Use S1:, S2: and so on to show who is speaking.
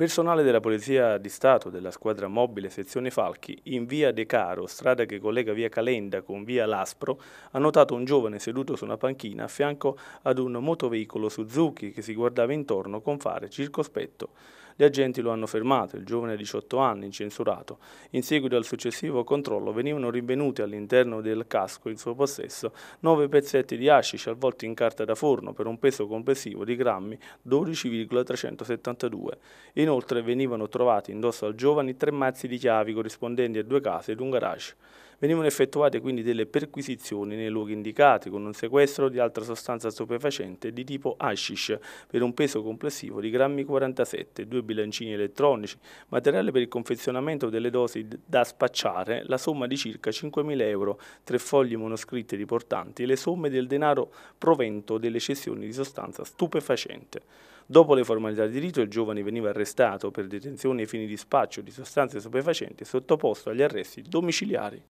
S1: Personale della Polizia di Stato della squadra mobile sezione Falchi in via De Caro, strada che collega via Calenda con via Laspro, ha notato un giovane seduto su una panchina a fianco ad un motoveicolo Suzuki che si guardava intorno con fare circospetto. Gli agenti lo hanno fermato, il giovane ha 18 anni, incensurato. In seguito al successivo controllo venivano rinvenuti all'interno del casco in suo possesso nove pezzetti di hashish avvolti in carta da forno per un peso complessivo di grammi 12,372. Inoltre venivano trovati indosso al giovane tre mazzi di chiavi corrispondenti a due case ed un garage. Venivano effettuate quindi delle perquisizioni nei luoghi indicati con un sequestro di altra sostanza stupefacente di tipo hashish per un peso complessivo di grammi 47, due bilancini elettronici, materiale per il confezionamento delle dosi da spacciare, la somma di circa 5.000 euro, tre fogli monoscritti riportanti e le somme del denaro provento delle cessioni di sostanza stupefacente. Dopo le formalità di rito il giovane veniva arrestato per detenzione ai fini di spaccio di sostanze stupefacenti e sottoposto agli arresti domiciliari.